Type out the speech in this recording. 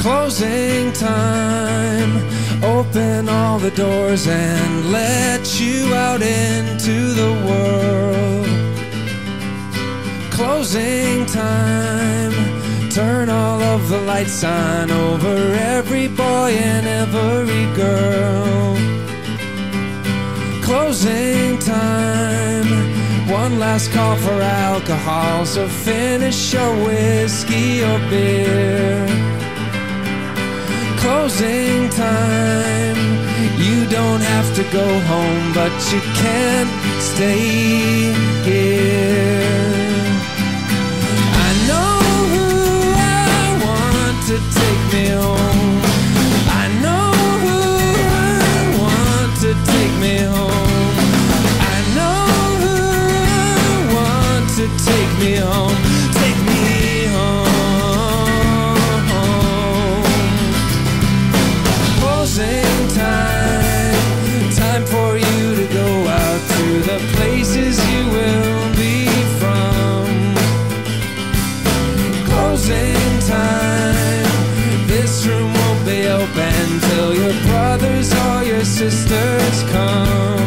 Closing time. Open all the doors and let you out into the world. Closing time. Turn all of the lights on over every boy and every girl. Closing time. One last call for alcohol, so finish your whiskey or beer closing time. You don't have to go home, but you can't stay here. I know who I want to take me home. I know who I want to take me home. I know who I want to take me home. open till your brothers or your sisters come.